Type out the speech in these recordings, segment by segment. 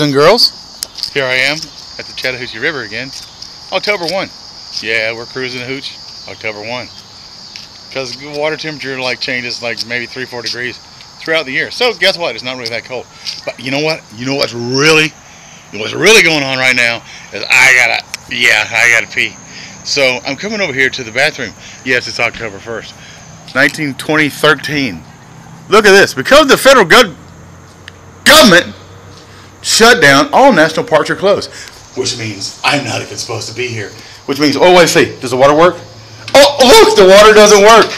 and girls, here I am at the Chattahoochee River again. October 1. Yeah, we're cruising the hooch. October 1. Because the water temperature like changes like maybe 3 4 degrees throughout the year. So guess what? It's not really that cold. But you know what? You know what's really what's really going on right now is I gotta yeah, I gotta pee. So I'm coming over here to the bathroom. Yes, it's October 1st. 19 2013. Look at this. Because the federal government shut down, all national parks are closed. Which means I'm not even supposed to be here. Which means, oh, wait, see, does the water work? Oh, look, the water doesn't work.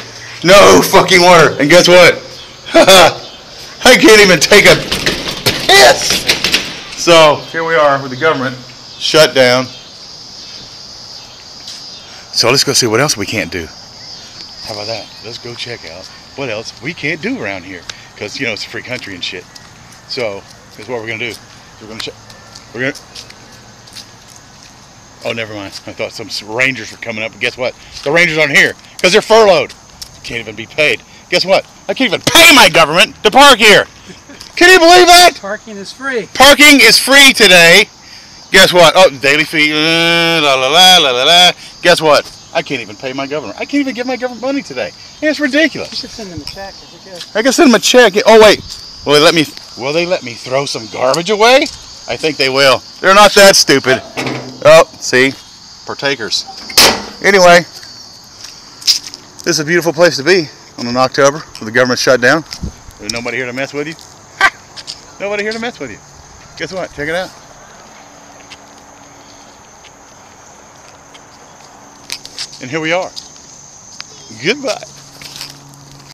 No fucking water. And guess what? I can't even take a piss. So here we are with the government shut down. So let's go see what else we can't do. How about that? Let's go check out what else we can't do around here. Because, you know, it's a free country and shit. So, here's what we're going to do. We're going to check. We're going to. Oh, never mind. I thought some rangers were coming up. But guess what? The rangers aren't here because they're furloughed. Can't even be paid. Guess what? I can't even pay my government to park here. Can you believe that? Parking is free. Parking is free today. Guess what? Oh, daily fee. Uh, la la la la la la. Guess what? I can't even pay my government. I can't even give my government money today. It's ridiculous. You could send them a check you could. I can send them a check. Oh wait, they let me? Will they let me throw some garbage away? I think they will. They're not that stupid. Oh, see, partakers. Anyway, this is a beautiful place to be on an October with the government shut down. There's nobody here to mess with you. nobody here to mess with you. Guess what? Check it out. And here we are. Goodbye.